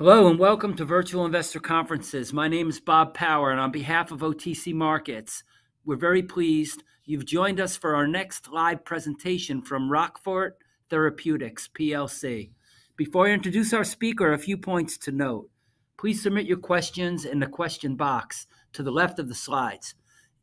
Hello and welcome to Virtual Investor Conferences. My name is Bob Power, and on behalf of OTC Markets, we're very pleased you've joined us for our next live presentation from Roquefort Therapeutics PLC. Before I introduce our speaker, a few points to note. Please submit your questions in the question box to the left of the slides.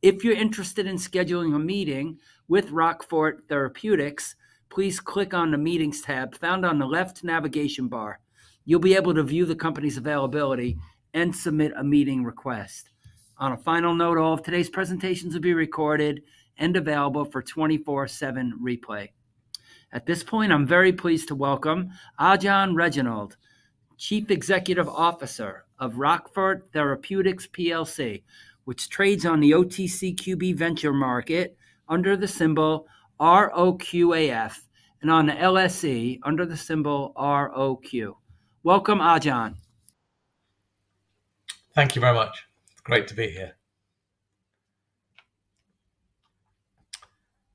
If you're interested in scheduling a meeting with Roquefort Therapeutics, please click on the Meetings tab found on the left navigation bar you'll be able to view the company's availability and submit a meeting request. On a final note, all of today's presentations will be recorded and available for 24 7 replay. At this point, I'm very pleased to welcome Ajan Reginald, Chief Executive Officer of Roquefort Therapeutics PLC, which trades on the OTCQB venture market under the symbol ROQAF and on the LSE under the symbol ROQ. Welcome, Ajan. Thank you very much. Great to be here.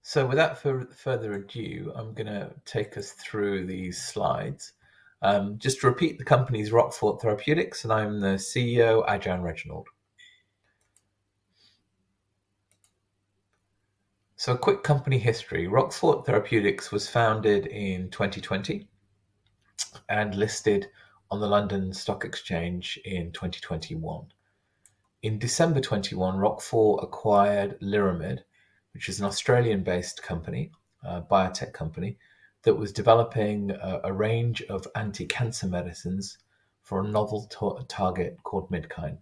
So without further ado, I'm going to take us through these slides. Um, just to repeat, the company's is Roquefort Therapeutics, and I'm the CEO, Ajan Reginald. So a quick company history. Roquefort Therapeutics was founded in 2020 and listed on the London Stock Exchange in 2021. In December 21, Roquefort acquired Lyramid, which is an Australian-based company, a biotech company, that was developing a, a range of anti-cancer medicines for a novel target called Midkine.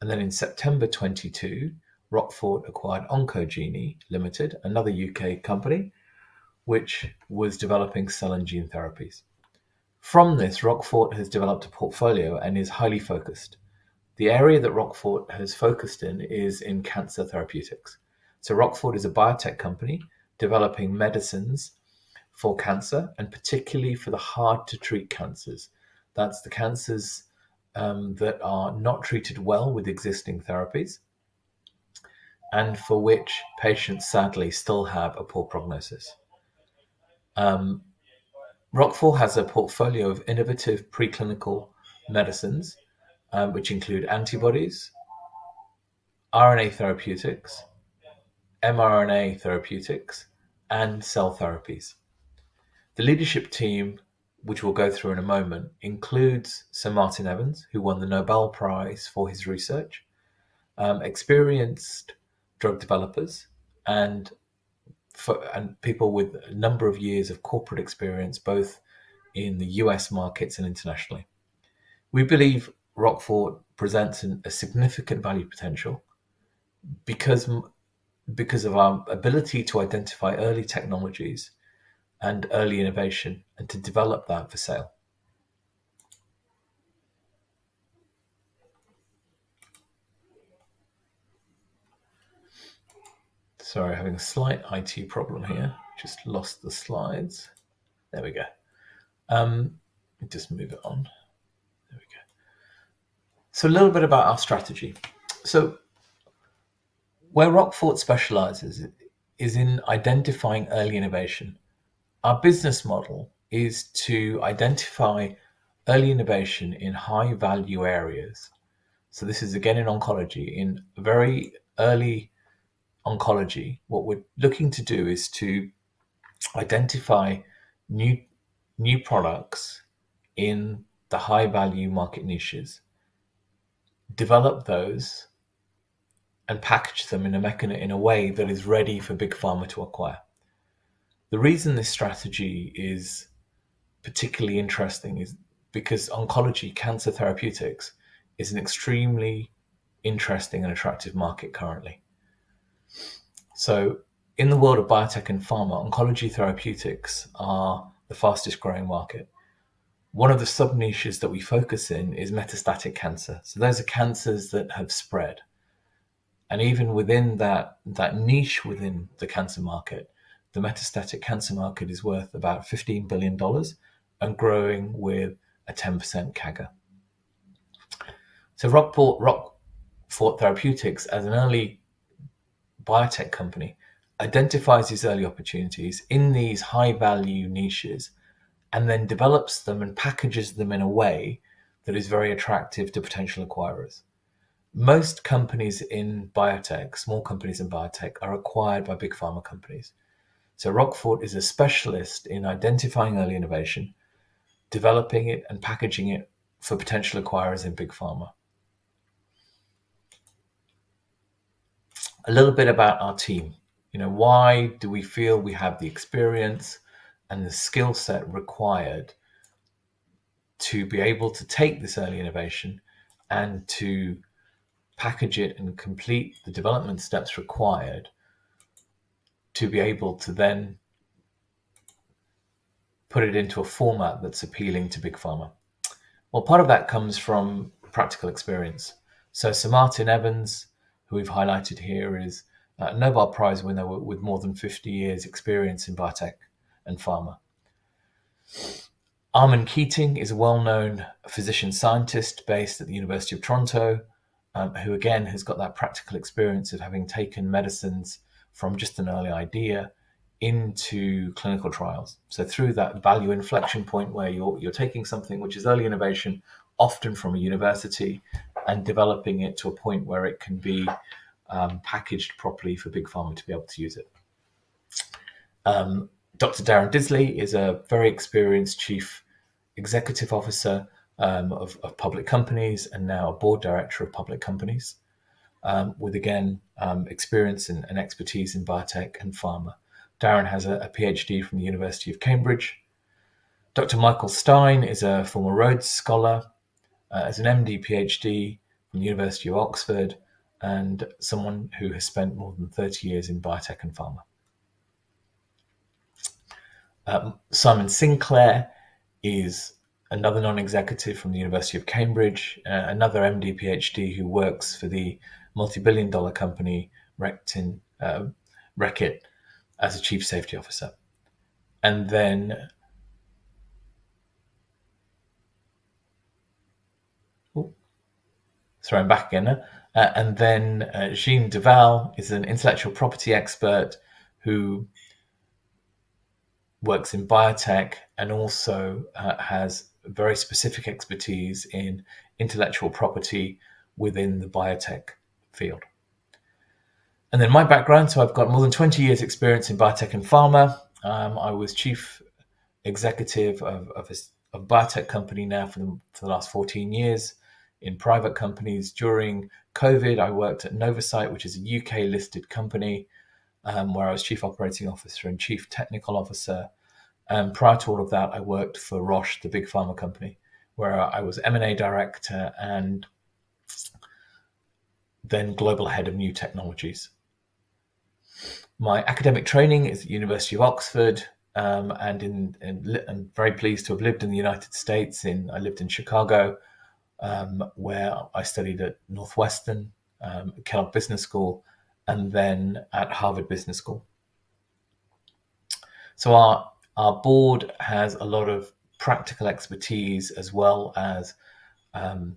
And then in September 22, Roquefort acquired Oncogene Limited, another UK company, which was developing cell and gene therapies. From this, Roquefort has developed a portfolio and is highly focused. The area that Roquefort has focused in is in cancer therapeutics. So Roquefort is a biotech company developing medicines for cancer and particularly for the hard to treat cancers. That's the cancers um, that are not treated well with existing therapies and for which patients sadly still have a poor prognosis. Um, Roquefort has a portfolio of innovative preclinical medicines, um, which include antibodies, RNA therapeutics, mRNA therapeutics, and cell therapies. The leadership team, which we'll go through in a moment, includes Sir Martin Evans, who won the Nobel Prize for his research, um, experienced drug developers, and for, and people with a number of years of corporate experience, both in the US markets and internationally. We believe Roquefort presents an, a significant value potential because, because of our ability to identify early technologies and early innovation and to develop that for sale. Sorry, having a slight IT problem here. Just lost the slides. There we go. Um, just move it on. There we go. So a little bit about our strategy. So where Roquefort specializes is in identifying early innovation. Our business model is to identify early innovation in high value areas. So this is again in oncology, in very early oncology, what we're looking to do is to identify new new products in the high value market niches, develop those, and package them in a mechanism in a way that is ready for big pharma to acquire. The reason this strategy is particularly interesting is because oncology, cancer therapeutics, is an extremely interesting and attractive market currently. So in the world of biotech and pharma, oncology therapeutics are the fastest growing market. One of the sub niches that we focus in is metastatic cancer. So those are cancers that have spread. And even within that, that niche within the cancer market, the metastatic cancer market is worth about $15 billion and growing with a 10% CAGR. So Rockport, Roquefort Therapeutics, as an early biotech company identifies these early opportunities in these high value niches and then develops them and packages them in a way that is very attractive to potential acquirers. Most companies in biotech, small companies in biotech, are acquired by big pharma companies. So Roquefort is a specialist in identifying early innovation, developing it and packaging it for potential acquirers in big pharma. A little bit about our team. You know, why do we feel we have the experience and the skill set required to be able to take this early innovation and to package it and complete the development steps required to be able to then put it into a format that's appealing to big pharma. Well, part of that comes from practical experience. So, Sir Martin Evans, who we've highlighted here, is a Nobel Prize winner with more than 50 years' experience in biotech and pharma. Armand Keating is a well known physician scientist based at the University of Toronto, um, who again has got that practical experience of having taken medicines from just an early idea into clinical trials. So through that value inflection point where you're you're taking something which is early innovation, often from a university, and developing it to a point where it can be um, packaged properly for big pharma to be able to use it. Um, Dr. Darren Disley is a very experienced chief executive officer um, of, of, public companies and now a board director of public companies, um, with again um, experience and, and, expertise in biotech and pharma. Darren has a, a, PhD from the University of Cambridge. Dr. Michael Stein is a former Rhodes Scholar, uh, as an MD PhD from the University of Oxford, and someone who has spent more than 30 years in biotech and pharma. Um, Simon Sinclair is another non-executive from the University of Cambridge, uh, another MD PhD who works for the multi-billion dollar company Rectin, uh, Reckitt as a chief safety officer. And then I'm back again. Uh, and then uh, Jean Duval is an intellectual property expert who works in biotech and also uh, has very specific expertise in intellectual property within the biotech field. And then my background so I've got more than 20 years' experience in biotech and pharma. Um, I was chief executive of, of a, a biotech company now for the, for the last 14 years in private companies. During COVID, I worked at Novacyt, which is a UK listed company, um, where I was chief operating officer and chief technical officer. And prior to all of that, I worked for Roche, the big pharma company, where I was M&A director and then global head of new technologies. My academic training is at University of Oxford, um, and in, in, I'm very pleased to have lived in the United States. In I lived in Chicago, um, where I studied at Northwestern, um, Kellogg Business School, and then at Harvard Business School. So our our board has a lot of practical expertise as well as um,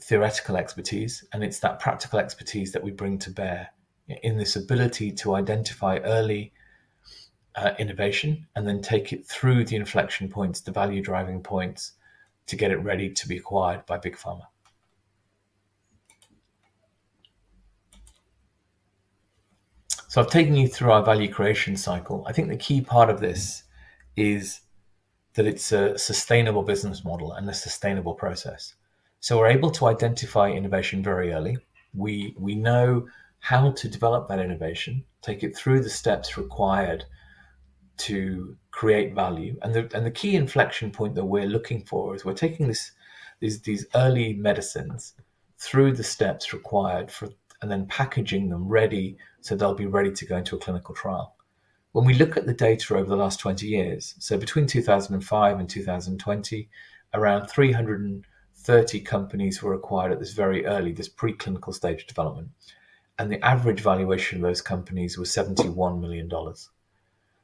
theoretical expertise, and it's that practical expertise that we bring to bear in this ability to identify early uh, innovation and then take it through the inflection points, the value driving points, to get it ready to be acquired by big pharma. So I've taken you through our value creation cycle. I think the key part of this is that it's a sustainable business model and a sustainable process. So we're able to identify innovation very early. We we know how to develop that innovation, take it through the steps required to create value. And the and the key inflection point that we're looking for is we're taking this these these early medicines through the steps required for and then packaging them ready so they'll be ready to go into a clinical trial. When we look at the data over the last 20 years, so between 2005 and 2020, around 330 companies were acquired at this very early, this preclinical stage development. And the average valuation of those companies was $71 million.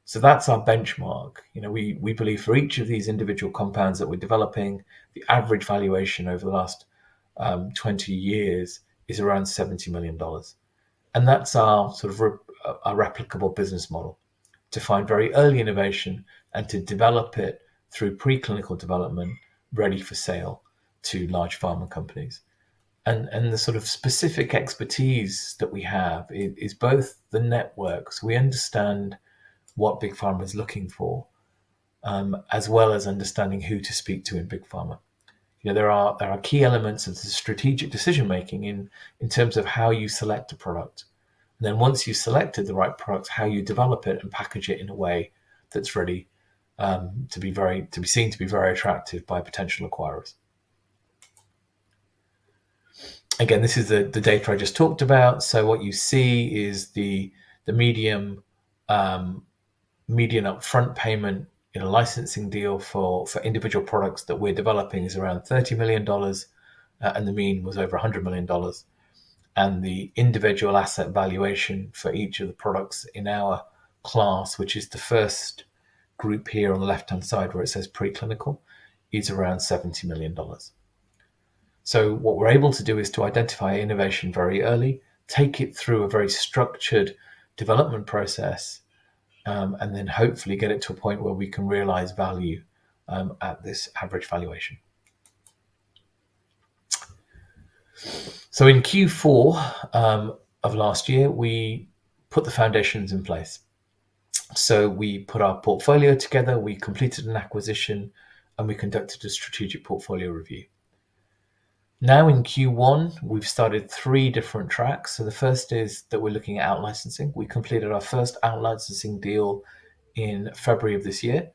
So that's our benchmark. You know, we, we believe for each of these individual compounds that we're developing, the average valuation over the last um, 20 years is around $70 million and that's our sort of re- a replicable business model to find very early innovation and to develop it through preclinical development ready for sale to large pharma companies. And, and the sort of specific expertise that we have is, is both the networks. We understand what big pharma is looking for, um, as well as understanding who to speak to in big pharma. You know, there are there are key elements of the strategic decision making in in terms of how you select a product, and then once you've selected the right product, how you develop it and package it in a way that's ready um, to be very to be seen to be very attractive by potential acquirers. Again, this is the, the data I just talked about. So what you see is the the medium um, median upfront payment in a licensing deal for, for individual products that we're developing is around $30 million, uh, and the mean was over $100 million. And the individual asset valuation for each of the products in our class, which is the first group here on the left hand side where it says preclinical, is around $70 million. So, what we're able to do is to identify innovation very early, take it through a very structured development process um, and then hopefully get it to a point where we can realize value um, at this average valuation. So in Q4 um, of last year, we put the foundations in place. So we put our portfolio together, we completed an acquisition, and we conducted a strategic portfolio review. Now in Q1, we've started three different tracks. So the first is that we're looking at out licensing. We completed our first out licensing deal in February of this year,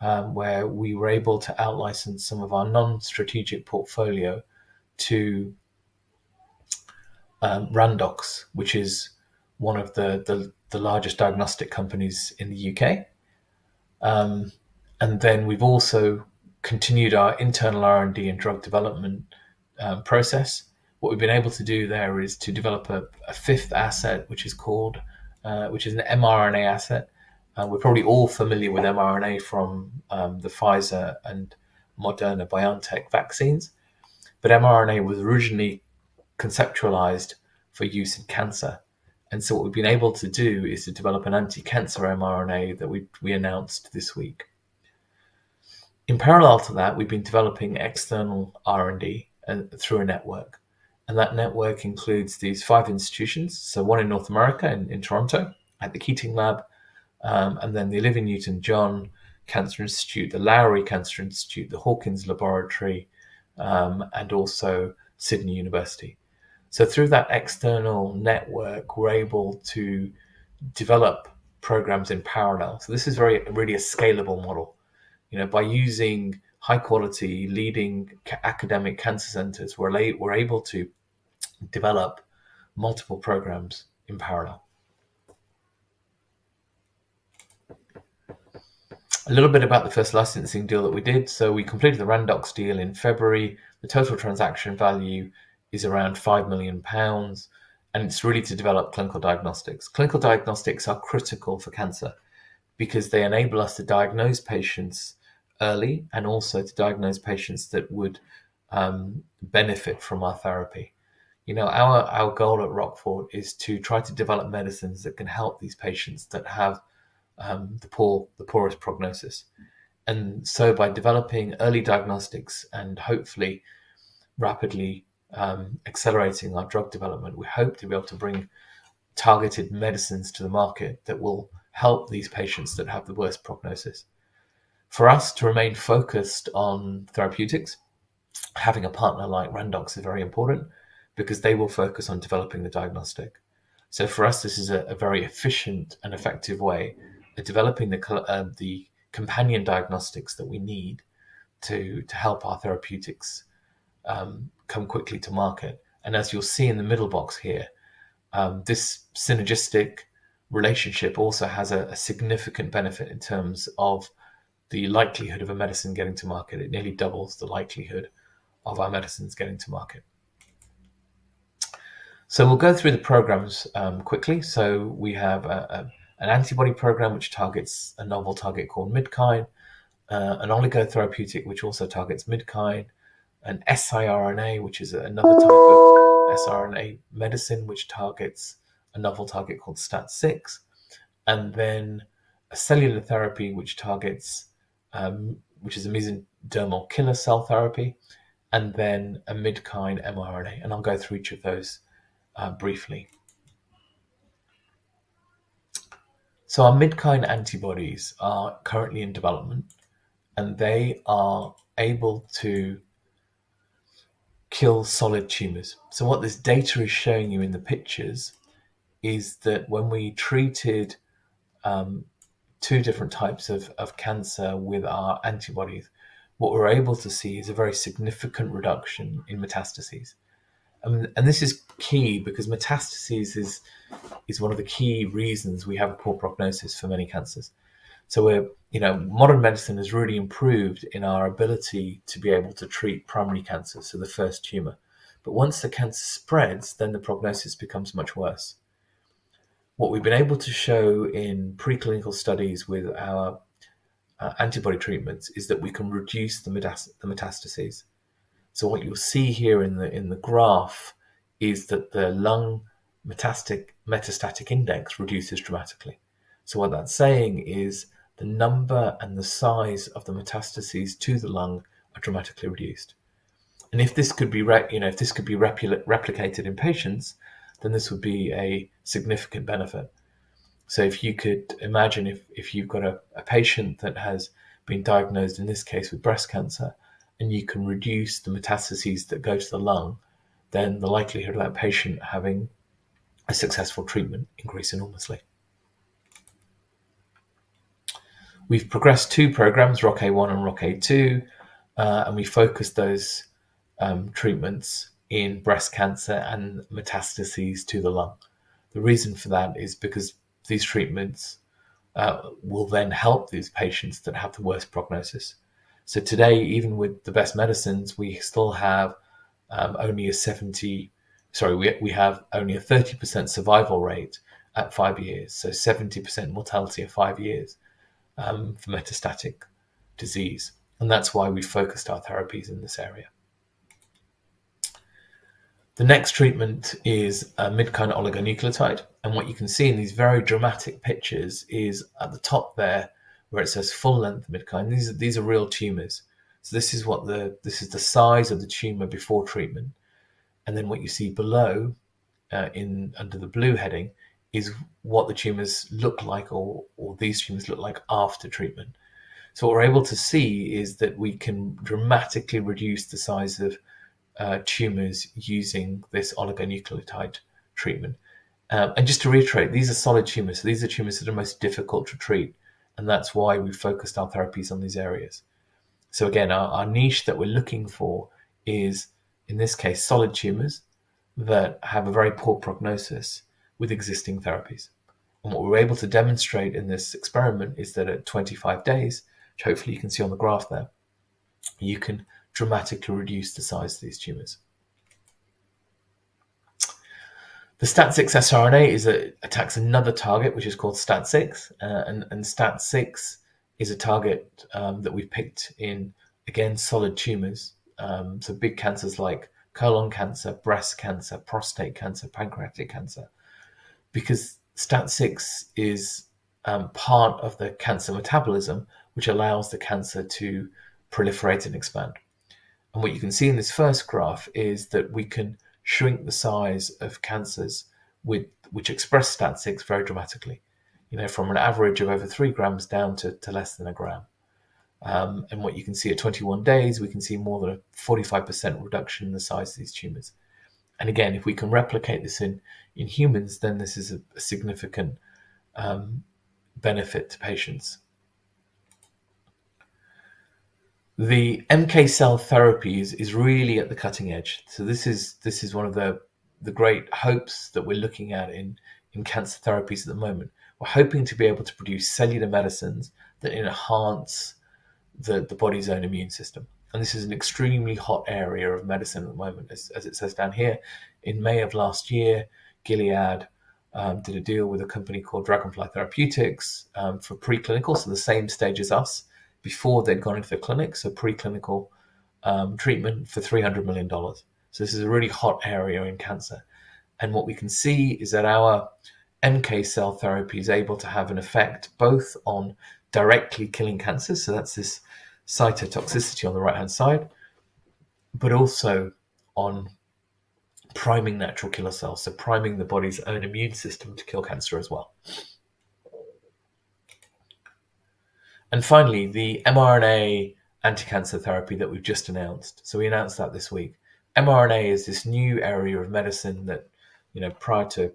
um, where we were able to out license some of our non strategic portfolio to um, Randox, which is one of the, the, the, largest diagnostic companies in the UK. Um, and then we've also continued our internal R&D and drug development um, process. What we've been able to do there is to develop a, a fifth asset, which is called, uh, which is an mRNA asset. Uh, we're probably all familiar with mRNA from um, the Pfizer and Moderna BioNTech vaccines, but mRNA was originally conceptualized for use in cancer. And so, what we've been able to do is to develop an anti cancer mRNA that we, we announced this week. In parallel to that, we've been developing external R&D and through a network. And that network includes these five institutions. So one in North America, in, in Toronto, at the Keating Lab, um, and then the Olivia Newton-John Cancer Institute, the Lowy Cancer Institute, the Hawkins Laboratory, um, and also Sydney University. So through that external network, we're able to develop programs in parallel. So this is very really a scalable model. You know, by using high quality leading academic cancer centers were, were able to develop multiple programs in parallel. A little bit about the first licensing deal that we did. So we completed the Randox deal in February. The total transaction value is around five million pounds, and it's really to develop clinical diagnostics. Clinical diagnostics are critical for cancer because they enable us to diagnose patients early and also to diagnose patients that would um, benefit from our therapy. You know, our, our goal at Roquefort is to try to develop medicines that can help these patients that have um, the poor, the poorest prognosis. And so, by developing early diagnostics and hopefully rapidly um, accelerating our drug development, we hope to be able to bring targeted medicines to the market that will help these patients that have the worst prognosis for us to remain focused on therapeutics, having a partner like Randox is very important because they will focus on developing the diagnostic. So for us, this is a, a very efficient and effective way of developing the uh, the companion diagnostics that we need to to help our therapeutics um, come quickly to market. And as you'll see in the middle box here, um, this synergistic relationship also has a, a significant benefit in terms of the likelihood of a medicine getting to market. It nearly doubles the likelihood of our medicines getting to market. So we'll go through the programs um, quickly. So we have a, a, an antibody program which targets a novel target called midkine, uh, an oligotherapeutic which also targets midkine, an siRNA which is another type of siRNA medicine which targets a novel target called STAT6, and then a cellular therapy which targets um, which is a mesodermal killer cell therapy, and then a MidKine mRNA. And I'll go through each of those uh, briefly. So our MidKine antibodies are currently in development and they are able to kill solid tumors. So what this data is showing you in the pictures is that when we treated um, two different types of, of cancer with our antibodies, what we're able to see is a very significant reduction in metastases. And, and this is key because metastases is, is one of the key reasons we have a poor prognosis for many cancers. So we're, you know, modern medicine has really improved in our ability to be able to treat primary cancer, so the first tumor. But once the cancer spreads, then the prognosis becomes much worse. What we've been able to show in preclinical studies with our uh, antibody treatments is that we can reduce the, the metastases. So what you'll see here in the in the graph is that the lung metastatic metastatic index reduces dramatically. So what that's saying is the number and the size of the metastases to the lung are dramatically reduced. And if this could be re- you know if this could be repl- replicated in patients, then this would be a significant benefit. So if you could imagine if, if you've got a, a patient that has been diagnosed in this case with breast cancer and you can reduce the metastases that go to the lung, then the likelihood of that patient having a successful treatment increase enormously. We've progressed two programs, ROCK A1 and ROCK A2, uh, and we focused those um, treatments in breast cancer and metastases to the lung. The reason for that is because these treatments uh, will then help these patients that have the worst prognosis. So today, even with the best medicines, we still have um, only a 70, sorry, we, we have only a 30% survival rate at five years. So 70% mortality at five years um, for metastatic disease. And that's why we focused our therapies in this area. The next treatment is a MidKine oligonucleotide. And what you can see in these very dramatic pictures is at the top there, where it says full length MidKine, these are, these are real tumors. So this is what the, this is the size of the tumor before treatment. And then what you see below uh, in under the blue heading is what the tumors look like or, or these tumors look like after treatment. So what we're able to see is that we can dramatically reduce the size of uh, tumors using this oligonucleotide treatment. Um, and just to reiterate, these are solid tumors. So these are tumors that are most difficult to treat. And that's why we focused our therapies on these areas. So again, our, our niche that we're looking for is, in this case, solid tumors that have a very poor prognosis with existing therapies. And what we were able to demonstrate in this experiment is that at 25 days, which hopefully you can see on the graph there, you can dramatically reduce the size of these tumors. The STAT6 siRNA is a, attacks another target, which is called STAT6, uh, and, and STAT6 is a target um, that we've picked in, again, solid tumors. Um, so big cancers like colon cancer, breast cancer, prostate cancer, pancreatic cancer, because STAT6 is um, part of the cancer metabolism, which allows the cancer to proliferate and expand. And what you can see in this first graph is that we can shrink the size of cancers with which express STAT6 very dramatically. You know, from an average of over three grams down to, to less than a gram. Um, and what you can see at 21 days, we can see more than a 45% reduction in the size of these tumors. And again, if we can replicate this in, in humans, then this is a, a significant um, benefit to patients. The MK cell therapy is, is really at the cutting edge. So this is this is one of the the great hopes that we're looking at in in cancer therapies at the moment. We're hoping to be able to produce cellular medicines that enhance the, the body's own immune system. And this is an extremely hot area of medicine at the moment, as, as it says down here. In May of last year, Gilead um, did a deal with a company called Dragonfly Therapeutics um, for preclinical, so the same stage as us, before they'd gone into the clinic, so preclinical um, treatment for $300 million. So this is a really hot area in cancer. And what we can see is that our NK cell therapy is able to have an effect both on directly killing cancer, so that's this cytotoxicity on the right hand side, but also on priming natural killer cells, so priming the body's own immune system to kill cancer as well. And finally, the mRNA anti-cancer therapy that we've just announced. So we announced that this week. mRNA is this new area of medicine that, you know, prior to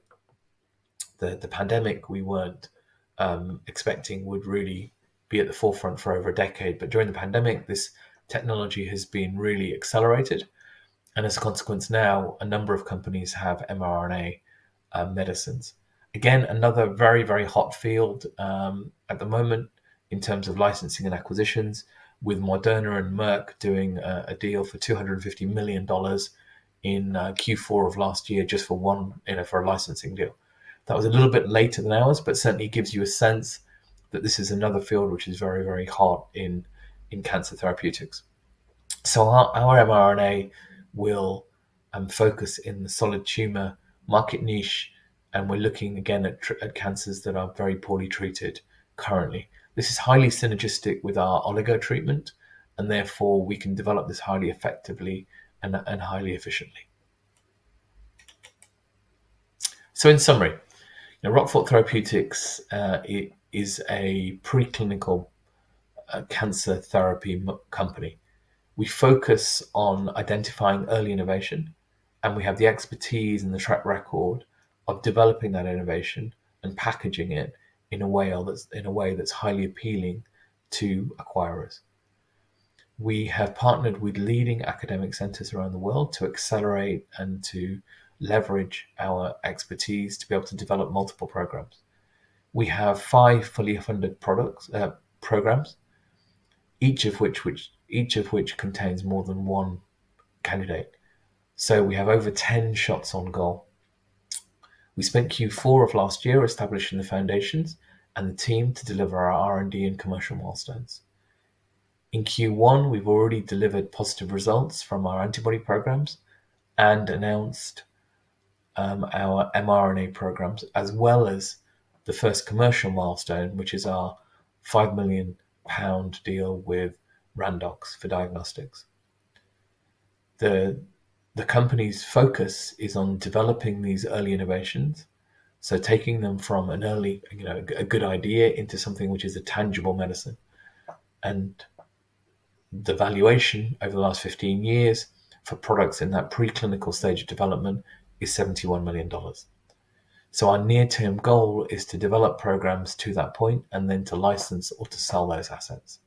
the, the pandemic, we weren't um, expecting would really be at the forefront for over a decade. But during the pandemic, this technology has been really accelerated. And as a consequence, now a number of companies have mRNA uh, medicines. Again, another very, very hot field um, at the moment in terms of licensing and acquisitions, with Moderna and Merck doing a, a deal for $250 million in uh, Q4 of last year just for one, you know, for a licensing deal. That was a little bit later than ours, but certainly gives you a sense that this is another field which is very, very hot in, in cancer therapeutics. So our, our mRNA will um, focus in the solid tumor market niche, and we're looking again at, at cancers that are very poorly treated currently. This is highly synergistic with our oligo treatment, and therefore we can develop this highly effectively and, and highly efficiently. So, in summary, now, Roquefort Therapeutics uh, is a preclinical uh, cancer therapy company. We focus on identifying early innovation, and we have the expertise and the track record of developing that innovation and packaging it in a way that's in a way that's highly appealing to acquirers. We have partnered with leading academic centers around the world to accelerate and to leverage our expertise to be able to develop multiple programs. We have five fully funded products uh, programs, each of which which each of which contains more than one candidate. So we have over 10 shots on goal. We spent Q4 of last year establishing the foundations and the team to deliver our R&D and commercial milestones. In Q1, we've already delivered positive results from our antibody programs and announced um, our mRNA programs, as well as the first commercial milestone, which is our 5 million pound deal with Randox for diagnostics. The, the company's focus is on developing these early innovations, so taking them from an early, you know, a good idea into something which is a tangible medicine. And the valuation over the last 15 years for products in that preclinical stage of development is $71 million. So our near-term goal is to develop programs to that point and then to license or to sell those assets.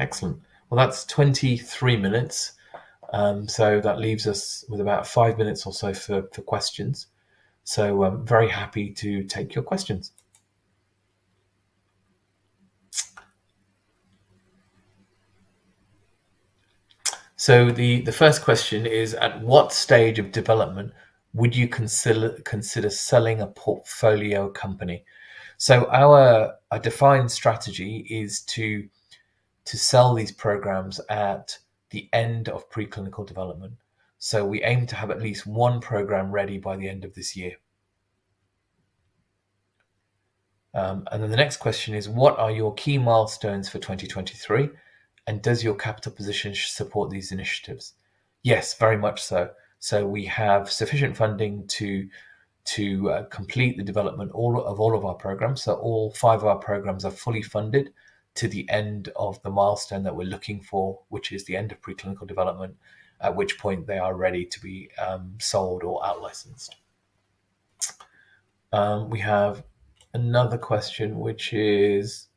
Excellent. Well, that's 23 minutes. Um, so that leaves us with about five minutes or so for, for questions. So I'm very happy to take your questions. So the, the first question is at what stage of development would you consider consider selling a portfolio company? So our, our defined strategy is to to sell these programs at the end of preclinical development. So we aim to have at least one program ready by the end of this year. Um, and then the next question is, what are your key milestones for 2023? And does your capital position support these initiatives? Yes, very much so. So we have sufficient funding to to uh, complete the development all of all of our programs. So all five of our programs are fully funded to the end of the milestone that we're looking for, which is the end of preclinical development, at which point they are ready to be um, sold or out licensed. Um, we have another question, which is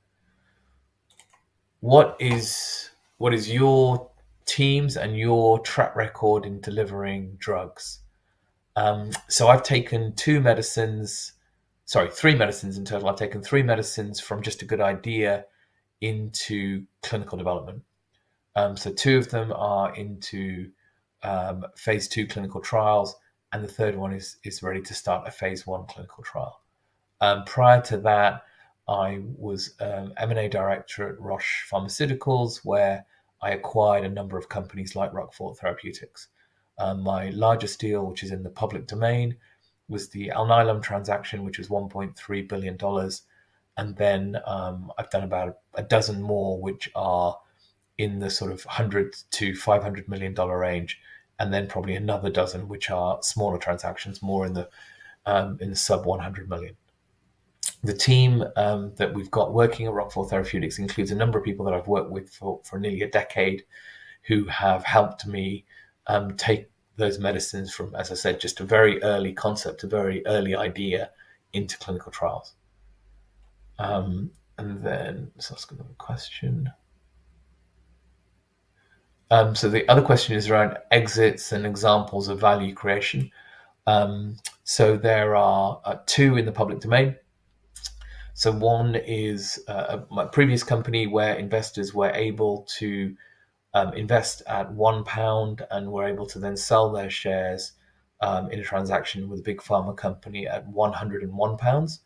what is what is your teams and your track record in delivering drugs? Um, so I've taken two medicines, sorry, three medicines in total. I've taken three medicines from just a good idea into clinical development. Um, so two of them are into um, phase two clinical trials, and the third one is is ready to start a phase one clinical trial. Um, prior to that, I was um, M&A director at Roche Pharmaceuticals, where I acquired a number of companies like Roquefort Therapeutics. Um, my largest deal, which is in the public domain, was the Alnylam transaction, which was $1.3 billion. And then um, I've done about a dozen more, which are in the sort of 100 to 500 million dollar range, and then probably another dozen which are smaller transactions, more in the um, in the sub 100 million. The team um, that we've got working at Roquefort Therapeutics includes a number of people that I've worked with for, for nearly a decade who have helped me um, take those medicines from, as I said, just a very early concept, a very early idea into clinical trials. Um, and then let's ask another question. Um, so the other question is around exits and examples of value creation. Um, so there are uh, two in the public domain. So one is uh, my previous company where investors were able to um, invest at one pound and were able to then sell their shares um, in a transaction with a big pharma company at 101 pounds.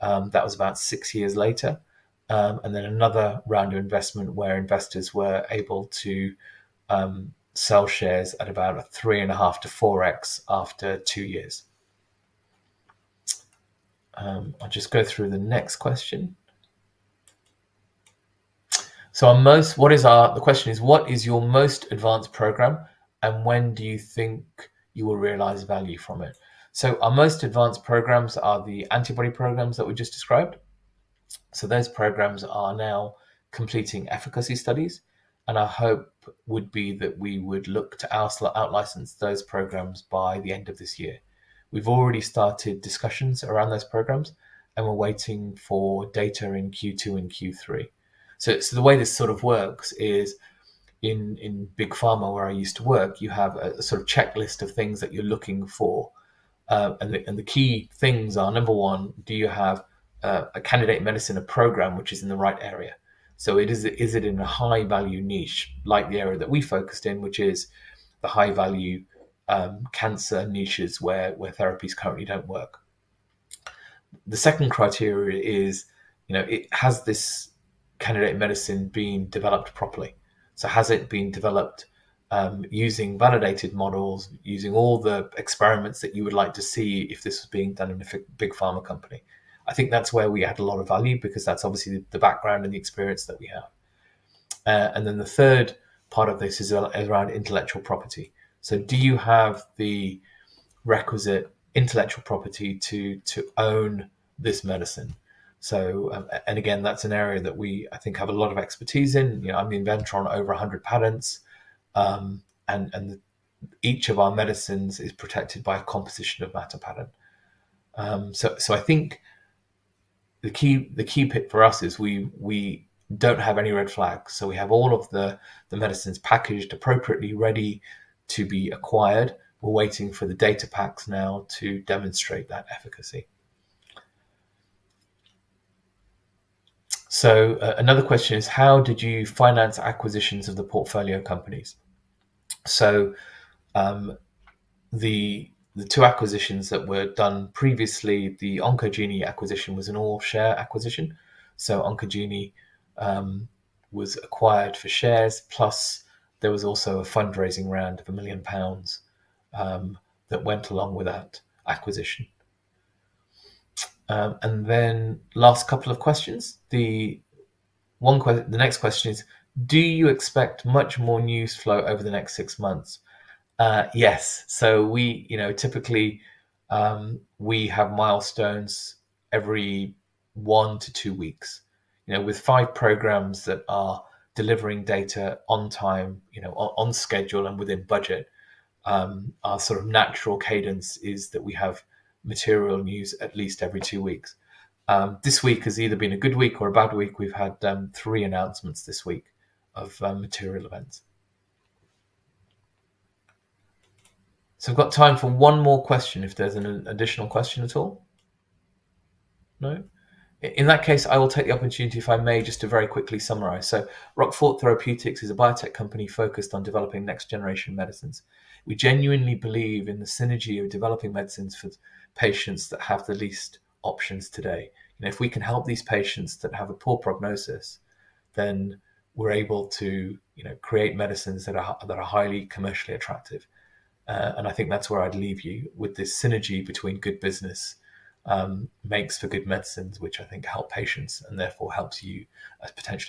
Um, that was about six years later. Um, and then another round of investment where investors were able to um, sell shares at about a three and a half to four x after two years. Um, I'll just go through the next question. So our most, what is our, the question is, what is your most advanced program and when do you think you will realize value from it? So our most advanced programs are the antibody programs that we just described. So those programs are now completing efficacy studies and our hope would be that we would look to out license those programs by the end of this year. We've already started discussions around those programs and we're waiting for data in Q2 and Q3. So, so the way this sort of works is in, in big pharma where I used to work, you have a, a sort of checklist of things that you're looking for. Uh, and, the, and the key things are number one, do you have uh, a candidate medicine, a program which is in the right area? So it is is it in a high value niche like the area that we focused in, which is the high value um, cancer niches where where therapies currently don't work. The second criteria is, you know, it has this candidate medicine been developed properly. So has it been developed um, using validated models, using all the experiments that you would like to see if this was being done in a big pharma company? I think that's where we add a lot of value because that's obviously the background and the experience that we have. Uh, and then the third part of this is around intellectual property. So, do you have the requisite intellectual property to to own this medicine? So, um, and again, that's an area that we I think have a lot of expertise in. You know, I'm the inventor on over 100 patents, um, and and the, each of our medicines is protected by a composition of matter patent. Um, so, so I think the key the key pit for us is we we don't have any red flags. So we have all of the the medicines packaged appropriately, ready to be acquired. We're waiting for the data packs now to demonstrate that efficacy. So uh, another question is, how did you finance acquisitions of the portfolio companies? So um, the the two acquisitions that were done previously, the Oncogene acquisition was an all-share acquisition. So Oncogene um, was acquired for shares, plus there was also a fundraising round of a million pounds um, that went along with that acquisition. Um, and then last couple of questions. The one que- the next question is: Do you expect much more news flow over the next six months? Uh, yes. So we, you know, typically um, we have milestones every one to two weeks. You know, with five programs that are delivering data on time, you know, on, on schedule and within budget. Um, our sort of natural cadence is that we have material news at least every two weeks. Um, this week has either been a good week or a bad week. We've had um, three announcements this week of um, material events. So I've got time for one more question if there's an additional question at all. No? In that case, I will take the opportunity, if I may, just to very quickly summarize. So, Roquefort Therapeutics is a biotech company focused on developing next generation medicines. We genuinely believe in the synergy of developing medicines for patients that have the least options today. You know, if we can help these patients that have a poor prognosis, then we're able to, you know, create medicines that are that are highly commercially attractive. Uh, and I think that's where I'd leave you with this synergy between good business um, makes for good medicines, which I think help patients and therefore helps you as potentially